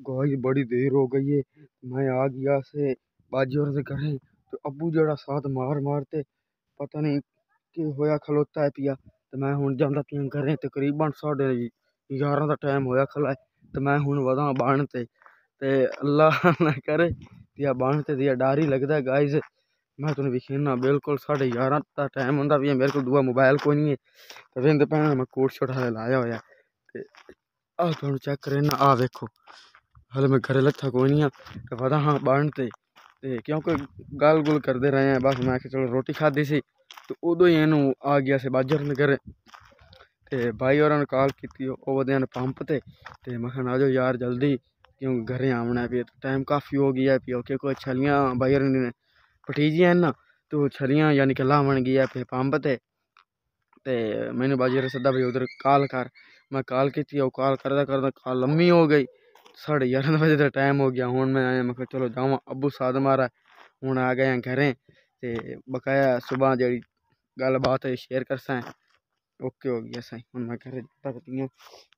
Guys बड़ी देर हो गई है। मैं आ गया से बाजूर से घरे तो अबू जड़ा साथ मार मारते पता नहीं कि होया खलोता है पिया। तो मैं हूँ जाता पिया घरें, तकरीबन साढ़े ग्यारह का टाइम होया खला है। तो मैं हूँ वदा बन ते अल्लाह ना करे बन ते दिया डर ही लगता है गाइस। मैं तुसें विखीना बिल्कुल साढ़े ग्यारह का टाइम पिया, मेरे को दूआ मोबाइल कोई नहीं है। ते बिंद भैन, मैं कोट शोट लाया ते आ तुहानू चेक करना, आ वेखो। हले मैं घरे लथा कोई नहीं ते वदा हाँ बन ते ते क्योंकि गल गुल करते रहे हैं बस मैं आखेआ चलो रोटी खाधी सी तो उदों ही इनू आ गया से बाजर नगर ते भाई होरां ने कॉल की ओह्दे न पंप ते ते मैं आ जाओ यार जल्दी क्यों घरे आना है टाइम काफ़ी हो गया है क्योंकि कोई छलियां भाई होरें ने पटीजियां ना तो छलियां यानी कि लावन गया फिर पंप ते ते मैंने बाजी सदा भाई उधर कॉल कर मैं कॉल की थी वो कॉल करदा करदा कॉल लम्मी हो गई साढ़े ग्यारह बजे का टाइम हो गया। हूँ मैं मैं चलो जावा अबू साथ मारा हूँ। आ गए घरें ते बकाया सुबह जी गल बात शेयर कर सा ओके, हो गया साई। हूँ मैं घर जाता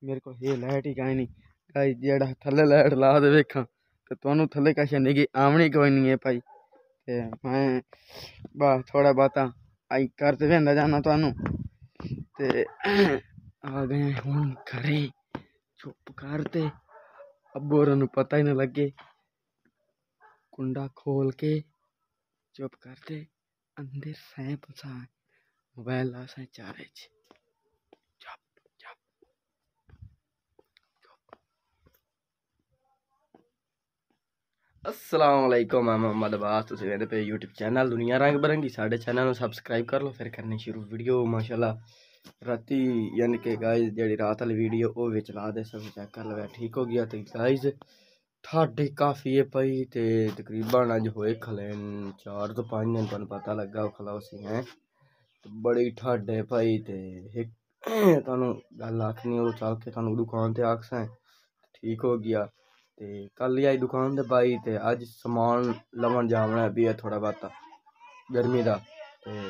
मेरे को ये लाइट ही नहीं गाई जेड़ा थल्ले लाइट ला दे वेखा, ते तुहानू थल्ले कश निगी आमनी कोई नहीं है भाई। ते मैं बस थोड़ा बहुता आई कर ते वेंदा जाना तुहानू ते आ गए हूँ घरे, चुप करते अब्बू होरें पता ही ना लगे। कुंडा खोल के चुप करते अंदर सैं पसा मोबाइल ला सैं चार्ज असलकुम मैं मोहम्मद अब्बास। तुम कहते पे यूट्यूब चैनल दुनिया रंग बिरंगी, साढ़े चैनल सब्सक्राइब कर लो, फिर करने शुरू वीडियो, माशाल्लाह। ਰਾਤੀ ਯਾਨੀ ਕਿ ਗਾਇਜ਼ ਜਿਹੜੀ ਰਾਤ ਵਾਲੀ ਵੀਡੀਓ ਉਹ ਵਿੱਚ ਲਾ ਦੇ ਸਭ ਚੈੱਕ ਕਰ ਲਵੇ ਠੀਕ ਹੋ ਗਿਆ ਤੇ ਗਾਇਜ਼ ਤੁਹਾਡੀ ਕਾਫੀ ਹੈ ਭਾਈ ਤੇ ਤਕਰੀਬਨ ਅੱਜ ਹੋਏ ਖਲੇ 4 ਤੋਂ 5 ਦਿਨ ਤੁਹਾਨੂੰ ਪਤਾ ਲੱਗਾ ਖਲਾਓ ਸੀ ਹੈ। ਬੜੀ ਠਾਡੇ ਭਾਈ ਤੇ ਤੁਹਾਨੂੰ ਗੱਲ ਆਖਣੀ, ਉਹ ਚੱਲ ਕੇ ਤੁਹਾਨੂੰ ਦੁਕਾਨ ਤੇ ਆਖਸਾਂ ਠੀਕ ਹੋ ਗਿਆ। ਤੇ ਕੱਲ ਹੀ ਆਈ ਦੁਕਾਨ ਤੇ ਬਾਈ ਤੇ ਅੱਜ ਸਮਾਨ ਲਵਣ ਜਾਵਣਾ ਵੀ ਹੈ ਥੋੜਾ ਬਾਤਾ ਗਰਮੀ ਦਾ ਤੇ